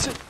So.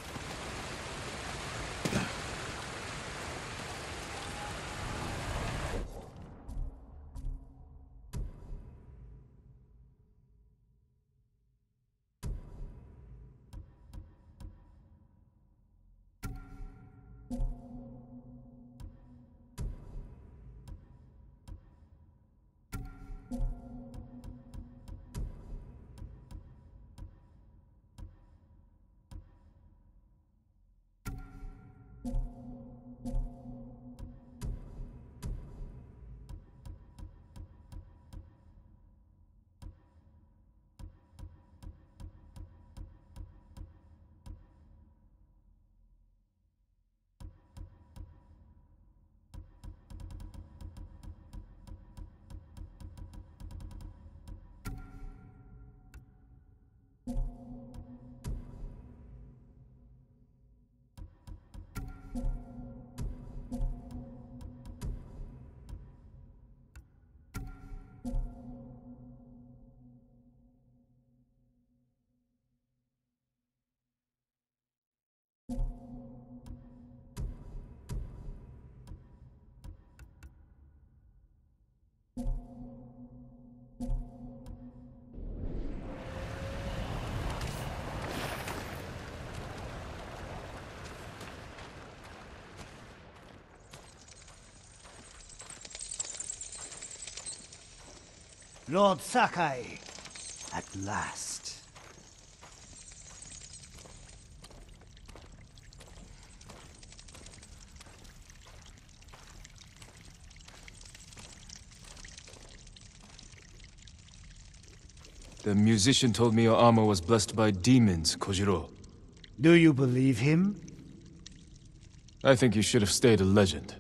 Lord Sakai, at last. The musician told me your armor was blessed by demons, Kojiro. Do you believe him? I think you should have stayed a legend.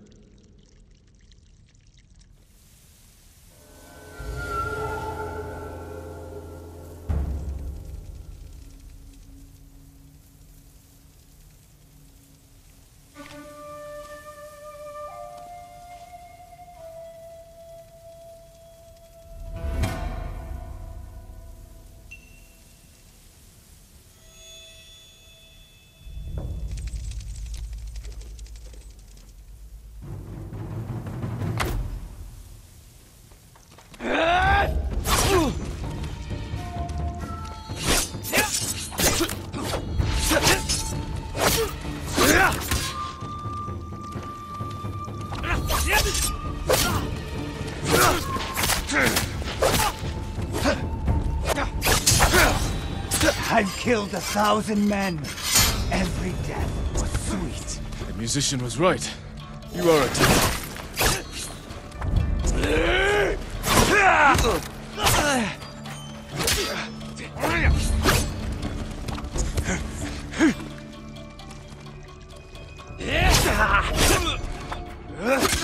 Killed a thousand men. Every death was sweet. The musician was right. You are a demon.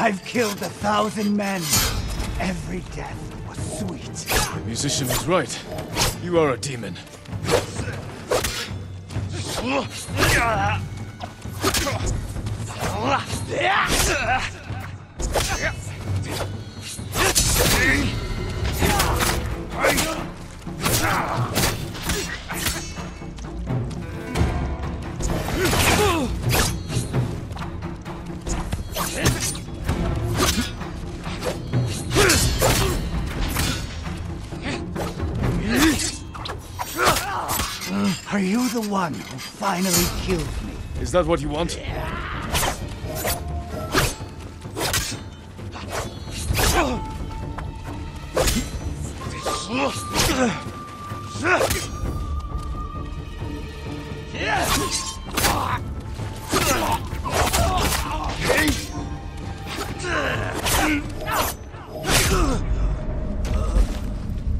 I've killed a thousand men. Every death was sweet. The musician was right. You are a demon. Are you the one who finally killed me? Is that what you want?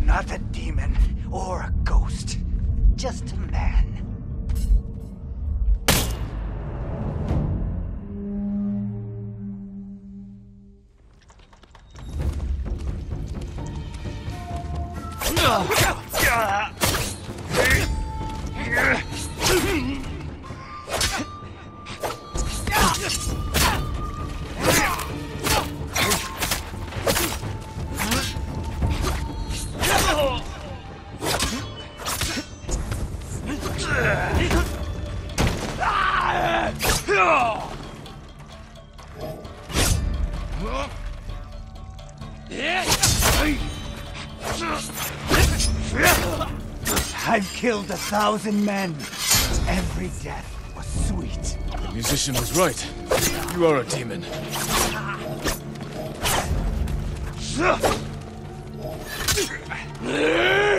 Not a demon or a ghost, just a man. I've killed a thousand men. Every death was sweet. The musician was right. You are a demon.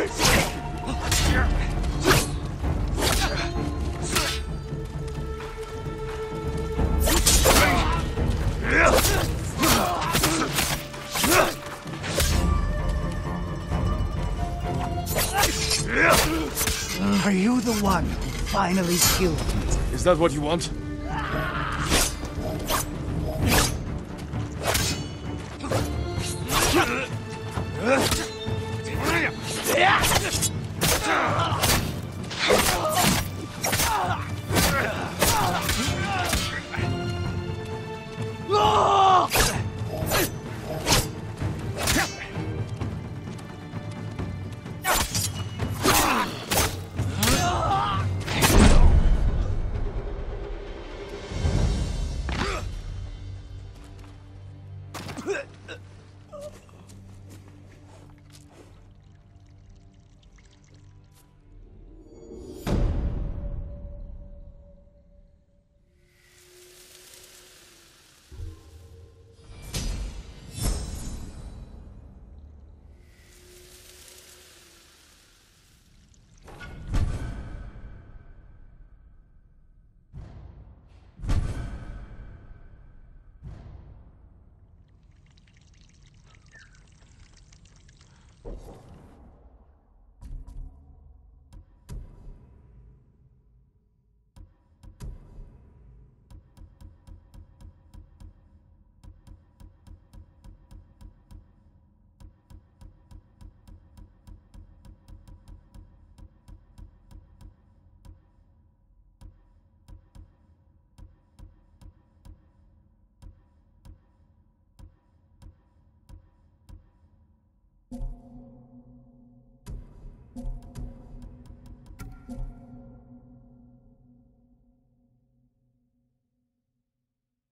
one finally killed me? Is that what you want?